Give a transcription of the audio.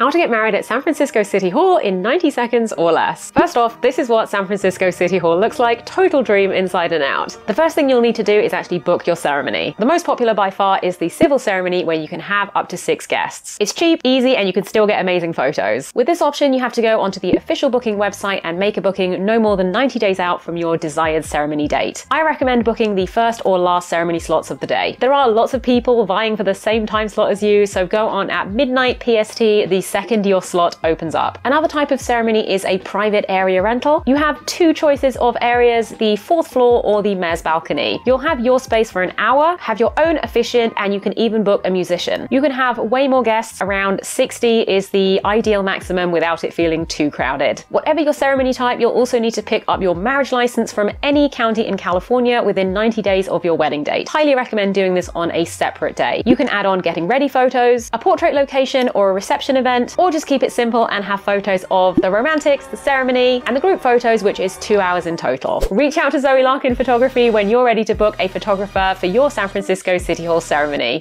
How to get married at San Francisco City Hall in 90 seconds or less. First off, this is what San Francisco City Hall looks like, total dream inside and out. The first thing you'll need to do is actually book your ceremony. The most popular by far is the civil ceremony where you can have up to six guests. It's cheap, easy, and you can still get amazing photos. With this option, you have to go onto the official booking website and make a booking no more than 90 days out from your desired ceremony date. I recommend booking the first or last ceremony slots of the day. There are lots of people vying for the same time slot as you, so go on at midnight PST the second your slot opens up. Another type of ceremony is a private area rental. You have two choices of areas, the fourth floor or the mayor's balcony. You'll have your space for an hour, have your own officiant, and you can even book a musician. You can have way more guests, around 60 is the ideal maximum without it feeling too crowded. Whatever your ceremony type, you'll also need to pick up your marriage license from any county in California within 90 days of your wedding date. Highly recommend doing this on a separate day. You can add on getting ready photos, a portrait location, or a reception reception event, or just keep it simple and have photos of the romantics, the ceremony, and the group photos, which is two hours in total. Reach out to Zoe Larkin Photography when you're ready to book a photographer for your San Francisco City Hall ceremony.